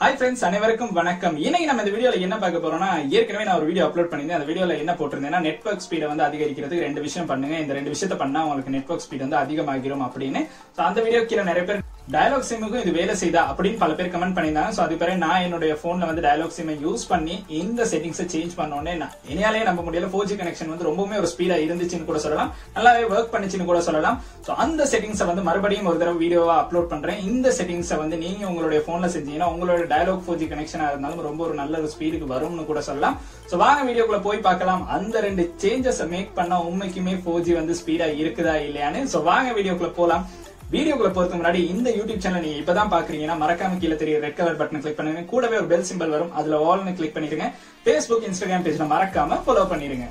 Hi friends அனைவருக்கும் வணக்கம். இன்னைக்கு நம்ம இந்த வீடியோல என்ன பார்க்க போறோம்னா ஏற்கனவே நான் ஒரு வீடியோ அப்லோட் பண்ணியிருந்தேன். அந்த வீடியோல என்ன போட்டிருந்தேன்னா நெட்வொர்க் ஸ்பீடை வந்து அதிகரிக்கிறதுக்கு ரெண்டு விஷயம் பண்ணுங்க. இந்த ரெண்டு விஷயத்த பண்ணா உங்களுக்கு நெட்வொர்க் ஸ்பீட் வந்து அதிகமாகிரும் அப்படின்னு. அந்த வீடியோ கீழே நிறைய பேர் டயலாக் சிம்முக்கும் இது வேலை செய்தா அப்படின்னு பல பேர் கமெண்ட் பண்ணியிருந்தாங்க. ஸோ அது பிறகு நான் என்னுடைய ஃபோனில் வந்து டயலாக் சிம்மை யூஸ் பண்ணி இந்த செட்டிங்ஸை சேஞ்ச் பண்ணோன்னே நான் என்னாலே நம்ப முடியல ஃபோர் ஜி கனெக்ஷன் வந்து ரொம்பவுமே ஒரு ஸ்பீடா இருந்துச்சுன்னு கூட சொல்லலாம். நல்லாவே ஒர்க் பண்ணுச்சுன்னு கூட சொல்லலாம். ஸோ அந்த செட்டிங்ஸை வந்து மறுபடியும் ஒரு தடவை வீடியோவா அப்லோட் பண்றேன். இந்த செட்டிங்ஸை வந்து நீங்க உங்களுடைய ஃபோனில் செஞ்சீங்கன்னா உங்களோட டயலாக் ஃபோர் ஜி கனெக்ஷனா இருந்தாலும் ரொம்ப ஒரு நல்ல ஒரு ஸ்பீடுக்கு வரும்னு கூட சொல்லலாம். ஸோ வாங்க வீடியோக்குள்ள போய் பார்க்கலாம். அந்த ரெண்டு சேஞ்சஸை மேக் பண்ணா உண்மைக்குமே ஃபோர் ஜி வந்து ஸ்பீடா இருக்குதா இல்லையான்னு. ஸோ வாங்க வீடியோக்குள்ள போலாம். வீடியோக்குள்ள பொறுத்த முன்னாடி இந்த யூடியூப் சேனல் நீங்க இப்பதான் பாக்குறீங்கன்னா மறக்காம கீழே தெரிய ரெட் கலர் பட்டன் கிளிக் பண்ணுங்க. கூடவே ஒரு பெல் சிம்பல் வரும். அதுல ஆல்னு கிளிக் பண்ணிருங்க ஃபேஸ்புக் இன்ஸ்டாகிராம் பேஜ்ல மறக்காம ஃபாலோ பண்ணிருங்க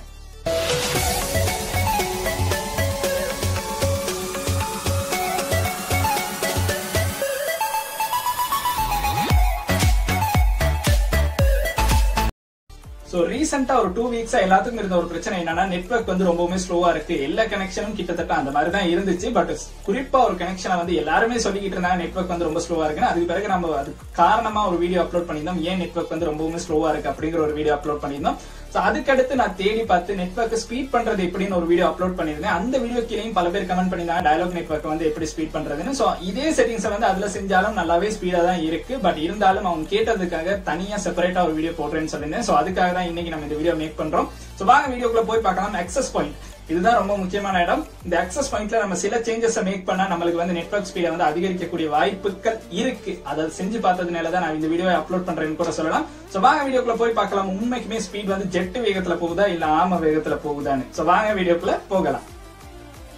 ஸோ ரீசெண்டாக ஒரு டூ வீக்ஸாக எல்லாத்துக்கும் இருந்த ஒரு பிரச்சனை என்னன்னா நெட்வொர்க் வந்து ரொம்பவுமே ஸ்லோவாக இருக்கு. எல்லா கனெக்ஷனும் கிட்டத்தட்ட அந்த மாதிரி தான் இருந்துச்சு. பட் குறிப்பாக ஒரு கனெக்ஷனை வந்து எல்லாருமே சொல்லிக்கிட்டு இருந்தாங்க நெட்வொர்க் வந்து ரொம்ப ஸ்லோவாக இருக்குன்னு. அதுக்கு பிறகு நம்ம அது காரணமாக ஒரு வீடியோ அப்லோட் பண்ணியிருந்தோம். ஏன் நெட்வொர்க் வந்து ரொம்பவுமே ஸ்லோவாக இருக்கு அப்படிங்கிற ஒரு வீடியோ அப்லோட் பண்ணியிருந்தோம். ஸோ அதுக்கடுத்து நான் தேடி பார்த்து நெட்வொர்க் ஸ்பீட் பண்றது எப்படின்னு ஒரு வீடியோ அப்லோட் பண்ணியிருந்தேன். அந்த வீடியோ கீழேயும் பல பேர் கமெண்ட் பண்ணியிருந்தாங்க டயலாக் நெட்வொர்க் வந்து எப்படி ஸ்பீட் பண்றதுன்னு. ஸோ இதே செட்டிங்ஸை வந்து அதில் செஞ்சாலும் நல்லாவே ஸ்பீடாக தான் இருக்கு. பட் இருந்தாலும் அவங்க கேட்டதுக்காக தனியாக செப்பரேட்டாக ஒரு வீடியோ போடுறேன்னு சொல்லியிருந்தேன். ஸோ அதுக்காக தான் இன்னைக்கு நம்ம இந்த வீடியோ மேக் பண்றோம். சோ வாங்க வீடியோக்குள்ள போய் பார்க்கலாம். அக்சஸ் பாயிண்ட் இதுதான் ரொம்ப முக்கியமான இடம். இந்த அக்சஸ் பாயிண்ட்ல நம்ம சில சேஞ்சஸ் மேக் பண்ணா நம்மளுக்கு வந்து நெட்வொர்க் ஸ்பீடை வந்து அதிகரிக்கக்கூடிய வாய்ப்புகள் இருக்கு. அதை செஞ்சு பார்த்ததுனால தான் நான் இந்த வீடியோ அப்லோட் பண்றேன்னு கூட சொல்லலாம். சோ வாங்க வீடியோக்குள்ள போய் பார்க்கலாம். உண்மைக்குமே ஸ்பீட் வந்து ஜெட் வேகத்துல போகுதா இல்ல ஆம வேகத்துல போகுதான்னு. சோ வாங்க வீடியோக்குள்ள போகலாம்.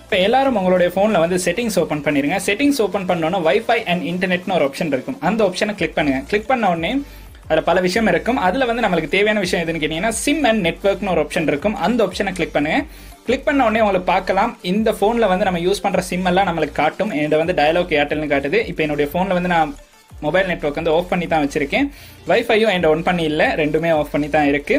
இப்போ எல்லாரும் உங்களுடைய ஃபோனில் வந்து செட்டிங்ஸ் ஓப்பன் பண்ணிருங்க. செட்டிங்ஸ் ஓப்பன் பண்ணோன்னா வைஃபை அண்ட் இன்டர்நெட்னு ஒரு ஆப்ஷன் இருக்கும். அந்த ஆப்ஷனை கிளிக் பண்ணுங்க. கிளிக் பண்ண உடனே அதில் பல விஷயம் இருக்கும். அதில் வந்து நம்மளுக்கு தேவையான விஷயம் எதுன்னு கேட்டீங்கன்னா சிம் அண்ட் நெட்ஒர்க்னு ஒரு ஆப்ஷன் இருக்கும். அந்த ஆப்ஷனை கிளிக் பண்ணுங்க. கிளிக் பண்ண உடனே உங்களுக்கு பார்க்கலாம். இந்த ஃபோனில் வந்து நம்ம யூஸ் பண்ணுற சிம் எல்லாம் நம்மளுக்கு காட்டும். இதை வந்து டயலாக் ஏர்டெல்னு காட்டுது. இப்போ என்னுடைய ஃபோனில் வந்து நான் மொபைல் நெட்ஒர்க் வந்து ஆஃப் பண்ணி தான் வச்சிருக்கேன். வைஃபையும் என்கிட்ட ஒன் பண்ணி இல்லை. ரெண்டுமே ஆஃப் பண்ணி தான் இருக்கு.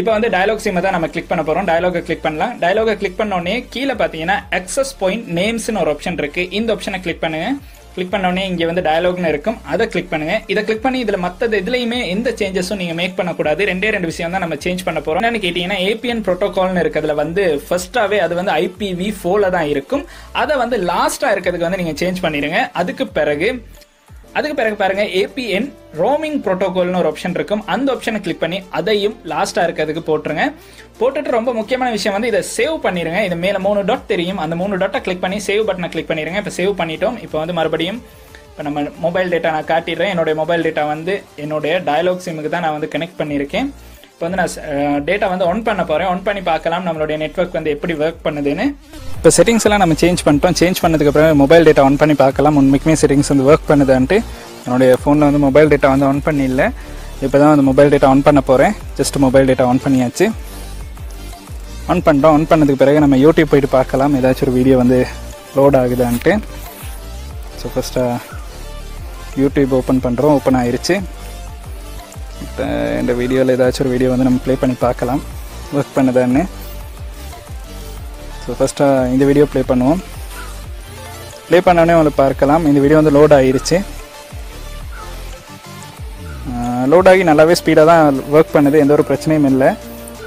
இப்போ வந்து டயலாக் சிம்மை தான் நம்ம கிளிக் பண்ண போறோம். டயலாகை கிளிக் பண்ணலாம். டயலாகை கிளிக் பண்ண உடனே கீழே பார்த்தீங்கன்னா அக்சஸ் பாயிண்ட் நேம்ஸ்னு ஒரு ஆப்ஷன் இருக்கு. இந்த ஆப்ஷனை கிளிக் பண்ணுங்க. கிளிக் பண்ண உடனே வந்து டயலாக்னு இருக்கும். அதை கிளிக் பண்ணுங்க. இதை கிளிக் பண்ணி இதில் மற்றது இதுலையுமே எந்த சேஞ்சஸும் நீங்கள் மேக் பண்ணக்கூடாது. ரெண்டே ரெண்டு விஷயம் தான் நம்ம சேஞ்ச் பண்ண போகிறோம் என்னன்னு கேட்டிங்கன்னா ஏபிஎன் ப்ரோட்டோகால்னு இருக்கிறதுல வந்து ஃபர்ஸ்ட்டாகவே அது வந்து ஐபிவி ஃபோரில் தான் இருக்கும். அதை வந்து லாஸ்ட்டாக இருக்கிறதுக்கு வந்து நீங்கள் சேஞ்ச் பண்ணிடுங்க அதுக்கு பிறகு அதுக்கு பிறகு பாருங்க ஏபிஎன் ரோமிங் ப்ரோட்டோகால்னு ஒரு ஆப்ஷன் இருக்கும். அந்த ஆப்ஷனை கிளிக் பண்ணி அதையும் லாஸ்டா இருக்கிறதுக்கு போட்டுருங்க. போட்டுட்டு ரொம்ப முக்கியமான விஷயம் வந்து இதை சேவ் பண்ணிருங்க. இது மேல மூணு டாட் தெரியும். அந்த மூணு டாட்டை கிளிக் பண்ணி சேவ் பட்டனை கிளிக் பண்ணிருங்க. இப்போ சேவ் பண்ணிட்டோம். இப்போ வந்து மறுபடியும் இப்போ நம்ம மொபைல் டேட்டா நான் காட்டிடுறேன். என்னுடைய மொபைல் டேட்டா வந்து என்னுடைய டயலாக் சிம்முக்கு தான் நான் வந்து கனெக்ட் பண்ணியிருக்கேன். இப்போ வந்து நான் டேட்டா வந்து ஒன் பண்ண போறேன். ஒன் பண்ணி பார்க்கலாம். நம்மளுடைய நெட்ஒர்க் வந்து எப்படி ஒர்க் பண்ணுதுன்னு. இப்போ செட்டிங்ஸ் எல்லாம் நம்ம சேஞ்ச் பண்ணிட்டோம். சேஞ்ச் பண்ணதுக்கப்புறம் மொபைல் டேட்டா ஆன் பண்ணி பார்க்கலாம். உண்மைக்குமே செட்டிங்ஸ் வந்து ஒர்க் பண்ணுதான்ட்டு. என்னுடைய ஃபோனில் வந்து மொபைல் டேட்டா வந்து ஆன் பண்ணி இல்லை இப்போ தான் வந்து மொபைல் டேட்டா ஆன் பண்ண போகிறேன் ஜஸ்ட் மொபைல் டேட்டா ஆன் பண்ணியாச்சு. ஆன் பண்ணிட்டோம். ஆன் பண்ணதுக்கு பிறகு நம்ம யூடியூப் போயிட்டு பார்க்கலாம். ஏதாச்சும் ஒரு வீடியோ வந்து லோட் ஆகுதான்ட்டு. ஸோ ஃபஸ்ட்டாக யூடியூப் ஓப்பன் பண்ணுறோம் ஓப்பன் ஆயிடுச்சு இப்போ இந்த வீடியோவில் ஏதாச்சும் ஒரு வீடியோ வந்து நம்ம ப்ளே பண்ணி பார்க்கலாம். ஒர்க் பண்ணுதான்னு. ஸோ ஃபஸ்ட்டாக uh, இந்த வீடியோ ப்ளே பண்ணுவோம். ப்ளே பண்ணோடனே உங்களை பார்க்கலாம். இந்த வீடியோ வந்து லோட் ஆகிருச்சு. லோட் ஆகி நல்லாவே ஸ்பீடாக தான் ஒர்க் பண்ணுது. எந்த ஒரு பிரச்சனையும் இல்லை.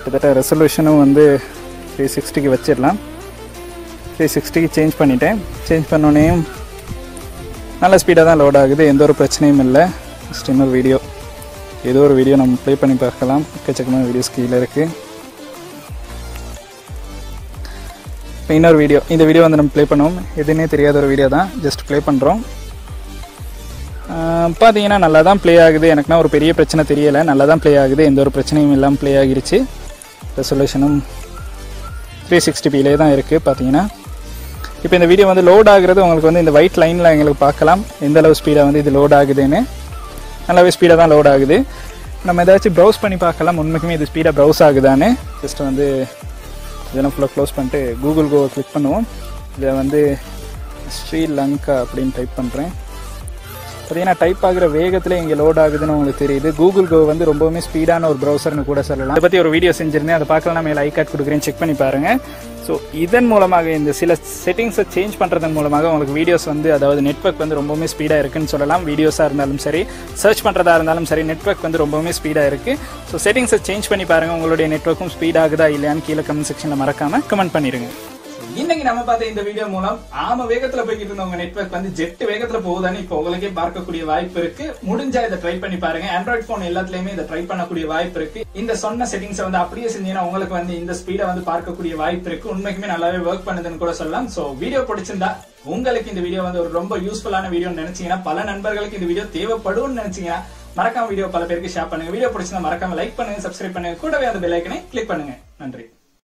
கிட்டத்தட்ட ரெசல்யூஷனும் வந்து த்ரீ சிக்ஸ்டிக்கு வச்சிடலாம். த்ரீ சிக்ஸ்டிக்கு சேஞ்ச் பண்ணிட்டேன். சேஞ்ச் பண்ணோடனேயும் நல்ல ஸ்பீடாக தான் லோட் ஆகுது. எந்த ஒரு பிரச்சனையும் இல்லை. ஜஸ்ட் வீடியோ ஏதோ ஒரு வீடியோ நம்ம ப்ளே பண்ணி பார்க்கலாம். எக்கச்சக்கமான வீடியோஸ் கீழே இருக்குது இப்போ இன்னொரு வீடியோ இந்த வீடியோ வந்து நம்ம ப்ளே பண்ணுவோம். எதுன்னே தெரியாத ஒரு வீடியோ தான். ஜஸ்ட் ப்ளே பண்ணுறோம் பார்த்தீங்கன்னா நல்லா தான் ப்ளே ஆகுது. எனக்குனா ஒரு பெரிய பிரச்சனை தெரியலை. நல்லா தான் ப்ளே ஆகுது. எந்த ஒரு பிரச்சனையும் இல்லாமல் ப்ளே ஆகிருச்சு. ரெசல்யூஷனும் த்ரீ சிக்ஸ்டி பிலே தான் இருக்குது பார்த்தீங்கன்னா இப்போ இந்த வீடியோ வந்து லோட் ஆகுறது உங்களுக்கு வந்து இந்த ஒயிட் லைனில் எங்களுக்கு பார்க்கலாம். எந்த அளவு ஸ்பீடாக வந்து இது லோட் ஆகுதுன்னு. நல்லாவே ஸ்பீடாக தான் லோட் ஆகுது. நம்ம ஏதாச்சும் ப்ரௌஸ் பண்ணி பார்க்கலாம். உண்மைக்குமே இது ஸ்பீடாக ப்ரௌஸ் ஆகுதான்னு. ஜஸ்ட் வந்து இதெல்லாம் ஃபுல்லாக க்ளோஸ் பண்ணிட்டு கூகுள் கோவை கிளிக் பண்ணுவோம். இதை வந்து ஸ்ரீலங்கா அப்படின்னு டைப் பண்ணுறேன் பார்த்தீங்கன்னா டைப் ஆகிற வேகத்தில் இங்கே லோட் ஆகுதுன்னு உங்களுக்கு தெரியுது. கூகுள் கோ வந்து ரொம்பவுமே ஸ்பீடான ஒரு ப்ரௌசர்னு கூட சொல்லலாம். அதை பற்றி ஒரு வீடியோ செஞ்சிருந்தேன். அதை பார்க்கலாம். மேலே ஐ கார்டு கொடுக்குறேன். செக் பண்ணி பாருங்கள் ஸோ இதன் மூலமாக இந்த சில செட்டிங்ஸை சேஞ்ச் பண்ணுறதன் மூலமாக உங்களுக்கு வீடியோஸ் வந்து அதாவது நெட்ஒர்க் வந்து ரொம்பவுமே ஸ்பீடாக இருக்குன்னு சொல்லலாம். வீடியோஸாக இருந்தாலும் சரி சர்ச் பண்ணுறதா இருந்தாலும் சரி நெட்ஒர்க் வந்து ரொம்பவுமே ஸ்பீடாக இருக்குது ஸோ செட்டிங்ஸை சேஞ்ச் பண்ணி பாருங்கள் உங்களுடைய நெட்ஒர்க்கும் ஸ்பீடாகுதா இல்லையான்னு கீழே கமெண்ட் செக்ஷனில் மறக்காமல் கமெண்ட் பண்ணிடுங்க இன்னைக்கு நம்ம பார்த்த இந்த வீடியோ மூலம் ஆம வேகத்துல போய்கிட்டு இருந்தவங்க நெட்ஒர்க் நெட்வொர்க் வந்து ஜெட் வேகத்துல போகுதான்னு இப்போ உங்களுக்கே பார்க்கக்கூடிய வாய்ப்பு இருக்கு. முடிஞ்சா இதை ட்ரை பண்ணி பாருங்க. ஆண்ட்ராய்ட் போன் எல்லாத்துலயுமே இதை ட்ரை பண்ணக்கூடிய வாய்ப்பு இருக்கு. இந்த சொன்ன செட்டிங்ஸ் வந்து அப்படியே செஞ்சீங்கன்னா உங்களுக்கு வந்து இந்த ஸ்பீடை வந்து பார்க்கக்கூடிய வாய்ப்பு இருக்கு. உண்மைக்குமே நல்லாவே ஒர்க் பண்ணுதுன்னு கூட சொல்லலாம். சோ வீடியோ பிடிச்சிருந்தா உங்களுக்கு இந்த வீடியோ வந்து ஒரு ரொம்ப யூஸ்ஃபுல்லான வீடியோன்னு நினைச்சீங்கன்னா பல நண்பர்களுக்கு இந்த வீடியோ தேவைப்படும் நினைச்சீங்கன்னா மறக்காம வீடியோ பல பேருக்கு ஷேர் பண்ணுங்க. வீடியோ பிடிச்சிருந்தா மறக்காம லைக் பண்ணுங்க சப்ஸ்கிரைப் பண்ணுங்க. கூடவே அந்த பெல் ஐக்கனை கிளிக் பண்ணுங்க. நன்றி.